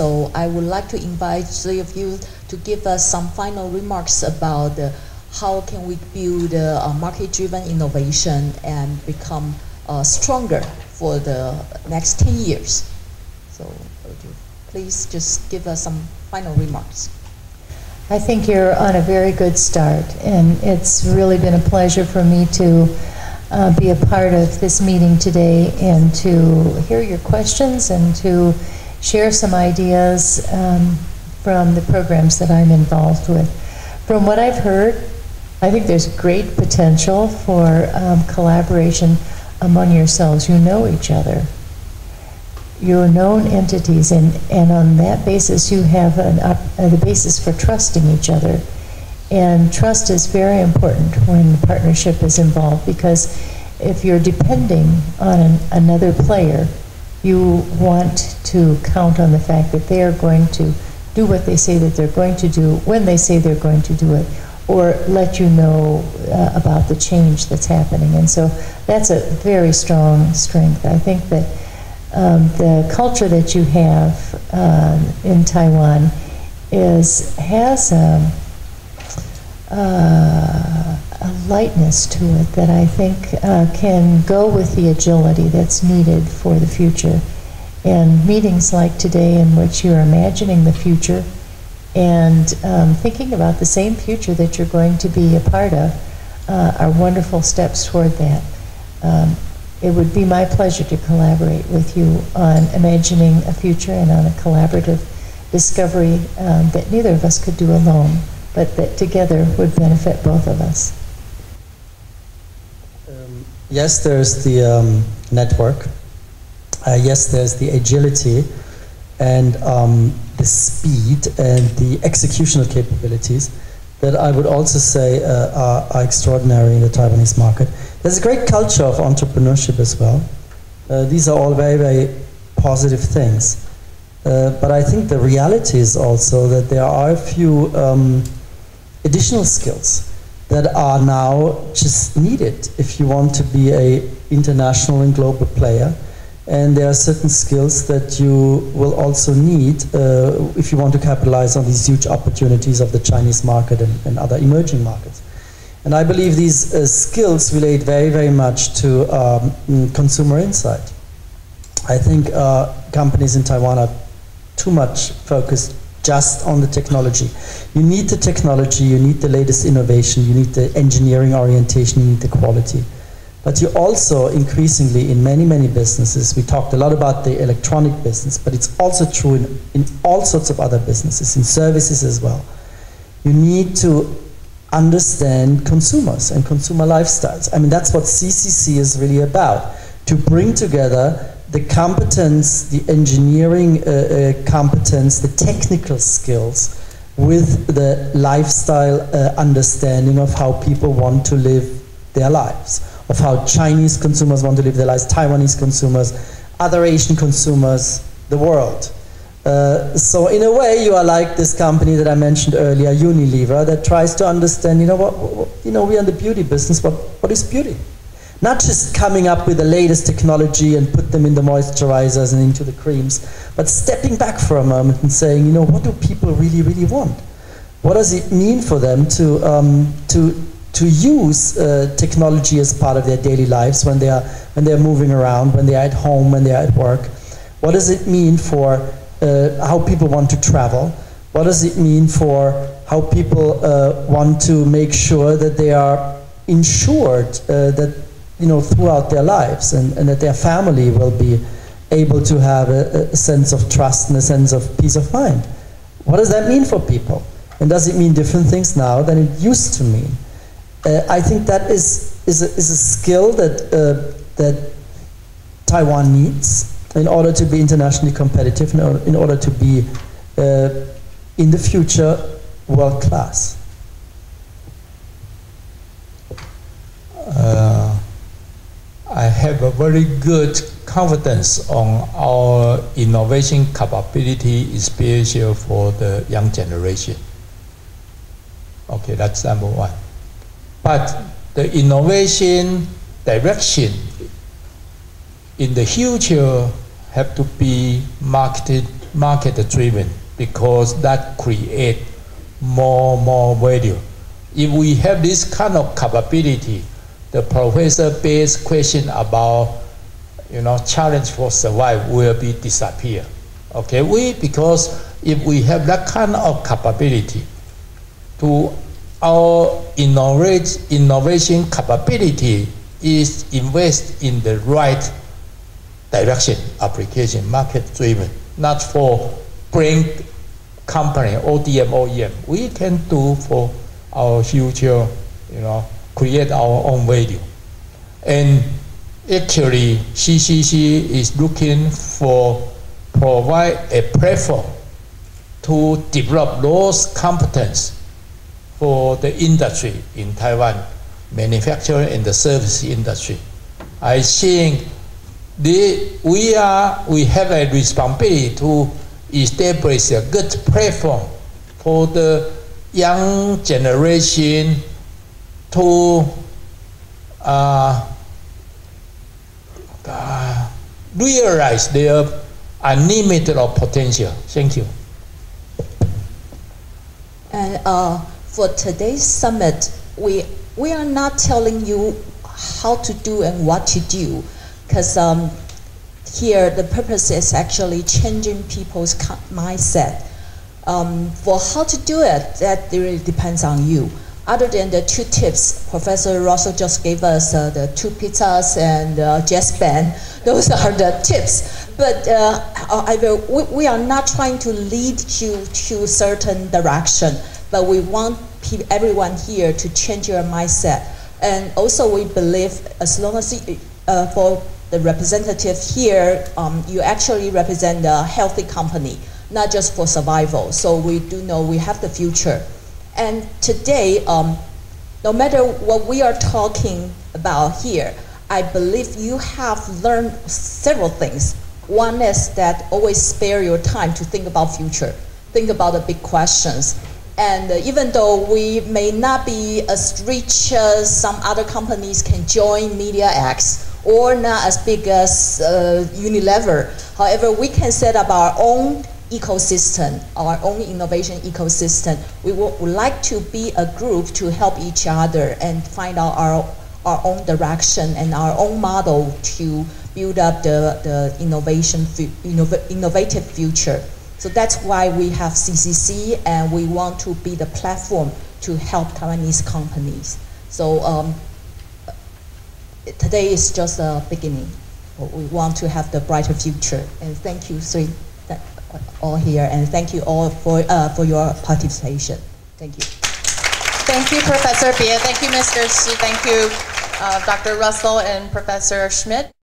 So I would like to invite three of you to give us some final remarks about uh, how can we build uh, market-driven innovation and become uh, stronger for the next 10 years. So please just give us some final remarks. I think you're on a very good start, and it's really been a pleasure for me to uh, be a part of this meeting today and to hear your questions and to share some ideas um, from the programs that I'm involved with. From what I've heard, I think there's great potential for um, collaboration among yourselves. You know each other. You're known entities, and, and on that basis, you have an, uh, the basis for trusting each other. And trust is very important when partnership is involved because if you're depending on an, another player, you want to count on the fact that they are going to do what they say that they're going to do when they say they're going to do it, or let you know uh, about the change that's happening. And so that's a very strong strength. I think that um, the culture that you have uh, in Taiwan is has a, uh, a, lightness to it that I think uh, can go with the agility that's needed for the future. And meetings like today, in which you're imagining the future and um, thinking about the same future that you're going to be a part of, uh, are wonderful steps toward that. Um, it would be my pleasure to collaborate with you on imagining a future and on a collaborative discovery um, that neither of us could do alone, but that together would benefit both of us. Yes, there's the um, network. Uh, yes, there's the agility and um, the speed and the executional capabilities that I would also say uh, are, are, extraordinary in the Taiwanese market. There's a great culture of entrepreneurship as well. Uh, these are all very, very positive things. Uh, but I think the reality is also that there are a few um, additional skills that are now just needed if you want to be a international and global player and there are certain skills that you will also need uh, if you want to capitalize on these huge opportunities of the Chinese market and, and other emerging markets. And I believe these uh, skills relate very, very much to um, mm, consumer insight. I think uh, companies in Taiwan are too much focused just on the technology. You need the technology, you need the latest innovation, you need the engineering orientation, you need the quality. But you also increasingly in many, many businesses, we talked a lot about the electronic business, but it's also true in, in all sorts of other businesses, in services as well. You need to understand consumers and consumer lifestyles. I mean, that's what CCC is really about, to bring together the competence, the engineering uh, uh, competence, the technical skills with the lifestyle uh, understanding of how people want to live their lives of how Chinese consumers want to live their lives, Taiwanese consumers, other Asian consumers, the world. Uh, so in a way, you are like this company that I mentioned earlier, Unilever, that tries to understand, you know, what, what you know, we're in the beauty business. What, what is beauty? Not just coming up with the latest technology and put them in the moisturizers and into the creams, but stepping back for a moment and saying, you know, what do people really, really want? What does it mean for them to um, to to use uh, technology as part of their daily lives when they are when they're moving around, when they're at home, when they're at work. What does it mean for uh, how people want to travel? What does it mean for how people uh, want to make sure that they are insured uh, that you know throughout their lives and, and that their family will be able to have a, a sense of trust and a sense of peace of mind? What does that mean for people? And does it mean different things now than it used to mean? Uh, I think that is, is, a, is a skill that, uh, that Taiwan needs in order to be internationally competitive, in order, in order to be uh, in the future world class. Uh, I have a very good confidence on our innovation capability, especially for the young generation. Okay, that's number one. But the innovation direction in the future have to be marketed market driven because that create more more value. If we have this kind of capability, the professor based question about you know challenge for survive will be disappear. Okay, we because if we have that kind of capability to our innovate, innovation capability is invest in the right direction application market driven not for bring company ODM OEM we can do for our future you know create our own value and actually CCC is looking for provide a platform to develop those competence for the industry in Taiwan, manufacturing and the service industry. I think the, we are we have a responsibility to establish a good platform for the young generation to uh, uh, realize their unlimited of potential. Thank you. And uh, for today's summit, we we are not telling you how to do and what to do, because um, here the purpose is actually changing people's mindset. Um, for how to do it, that really depends on you. Other than the two tips, Professor Russell just gave us uh, the two pizzas and uh, jazz band. Those are the tips. But uh, I we, we are not trying to lead you to certain direction, but we want everyone here to change your mindset. And also, we believe as long as you, uh, for the representative here, um, you actually represent a healthy company, not just for survival. So we do know we have the future. And today, um, no matter what we are talking about here, I believe you have learned several things. One is that always spare your time to think about future, think about the big questions. And uh, even though we may not be as rich as some other companies can join MediaX, or not as big as uh, Unilever, however, we can set up our own ecosystem, our own innovation ecosystem. We would, like to be a group to help each other and find out our, our own direction and our own model to build up the, the innovation, innov- innovative future. So that's why we have CCC and we want to be the platform to help Taiwanese companies. So um, today is just a beginning. We want to have the brighter future. And thank you, that, all here, and thank you all for, uh, for your participation. Thank you. Thank you, Professor Bia. Thank you, Mr. Shi. Thank you, uh, Dr. Russell and Professor Schmitt.